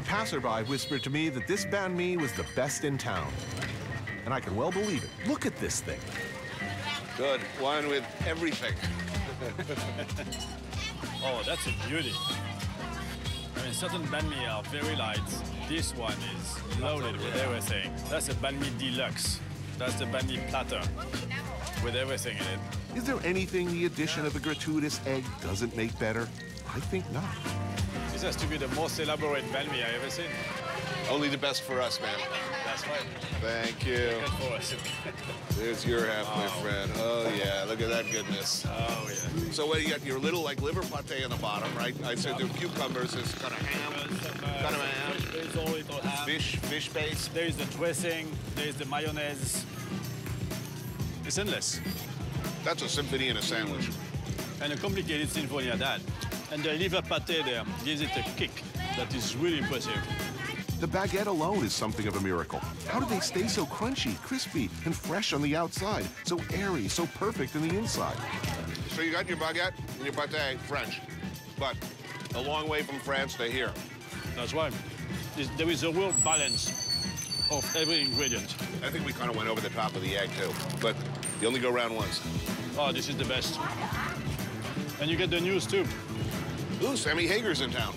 A passerby whispered to me that this banh mi was the best in town. And I can well believe it. Look at this thing. Good. One with everything. Oh, that's a beauty. I mean, certain banh mi are very light. This one is loaded with everything. That's a banh mi deluxe. That's the banh mi platter with everything in it. Is there anything the addition of a gratuitous egg doesn't make better? I think not. This has to be the most elaborate banh mi I ever seen. Only the best for us, man. That's right. Thank you. There's your half, my friend. Oh, yeah. Look at that goodness. Oh, yeah. So what, you got your little, like, liver pate on the bottom, right? I said there are cucumbers. There's kind of ham. Uh, kind of ham. There's all little ham. Fish, fish base. There is the dressing. There is the mayonnaise. It's endless. That's a symphony in a sandwich. And a complicated symphony at that. And the liver pate there gives it a kick that is really impressive. The baguette alone is something of a miracle. How do they stay so crunchy, crispy, and fresh on the outside, so airy, so perfect in the inside? So you got your baguette and your pate, French. But a long way from France to here. That's why There's- there is a real balance of every ingredient. I think we kind of went over the top of the egg, too. But you only go round once. Oh, this is the best. And you get the news too. Ooh, Sammy Hagar's in town.